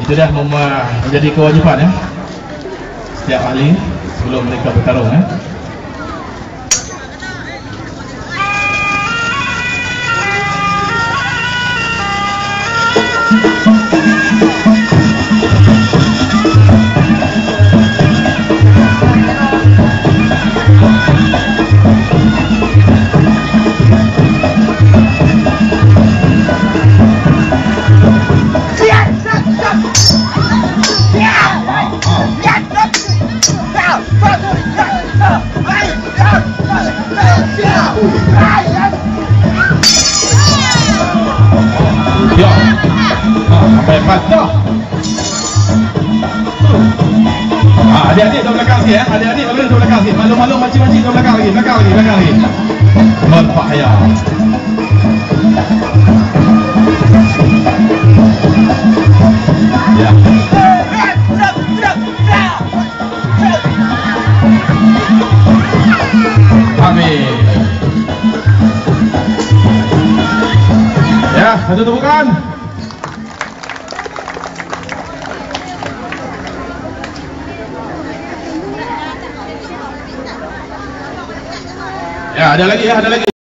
Itu dah menjadi kewajipan ya. Setiap ahli sebelum mereka bertarung ya. Adik-adik dah belakang sikit ya. Adik-adik dah belakang sikit. Malu-malu makcik-makcik dah belakang lagi. Belakang lagi, belakang lagi. Berbahaya. Ya. Satu tepukan. Ya, ada lagi ya, ada lagi.